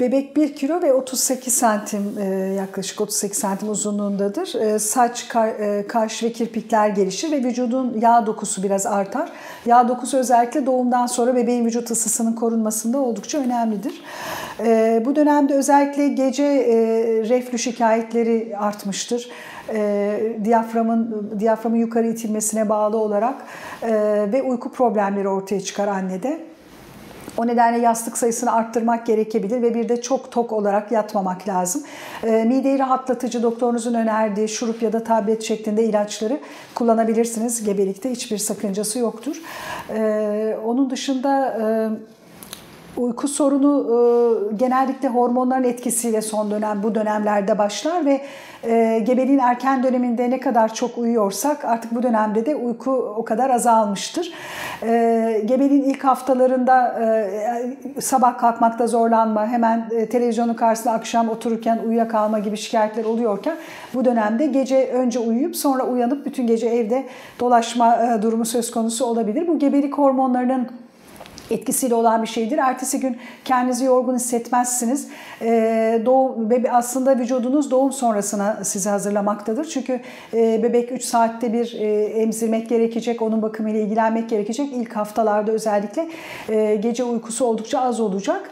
Bebek 1 kilo ve 38 santim e, yaklaşık 38 santim uzunluğundadır. E, saç, e, kaş ve kirpikler gelişir ve vücudun yağ dokusu biraz artar. Yağ dokusu özellikle doğumdan sonra bebeğin vücut ısısının korunmasında oldukça önemlidir. Bu dönemde özellikle gece reflü şikayetleri artmıştır. Diyaframın diyaframın yukarı itilmesine bağlı olarak ve uyku problemleri ortaya çıkar annede. O nedenle yastık sayısını arttırmak gerekebilir ve bir de çok tok olarak yatmamak lazım. E, mideyi rahatlatıcı doktorunuzun önerdiği şurup ya da tablet şeklinde ilaçları kullanabilirsiniz. Gebelikte hiçbir sakıncası yoktur. E, onun dışında... E, Uyku sorunu e, genellikle hormonların etkisiyle son dönem bu dönemlerde başlar ve e, gebeliğin erken döneminde ne kadar çok uyuyorsak artık bu dönemde de uyku o kadar azalmıştır. E, gebeliğin ilk haftalarında e, sabah kalkmakta zorlanma, hemen e, televizyonun karşısında akşam otururken uyuyakalma gibi şikayetler oluyorken bu dönemde gece önce uyuyup sonra uyanıp bütün gece evde dolaşma e, durumu söz konusu olabilir. Bu gebelik hormonlarının etkisiyle olan bir şeydir. Ertesi gün kendinizi yorgun hissetmezsiniz. Ee, doğum, aslında vücudunuz doğum sonrasına sizi hazırlamaktadır. Çünkü e, bebek 3 saatte bir e, emzirmek gerekecek, onun bakımıyla ilgilenmek gerekecek. İlk haftalarda özellikle e, gece uykusu oldukça az olacak.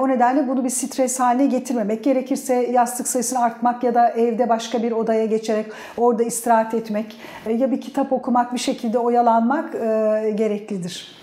O nedenle bunu bir stres haline getirmemek. Gerekirse yastık sayısını artmak ya da evde başka bir odaya geçerek orada istirahat etmek ya bir kitap okumak bir şekilde oyalanmak gereklidir.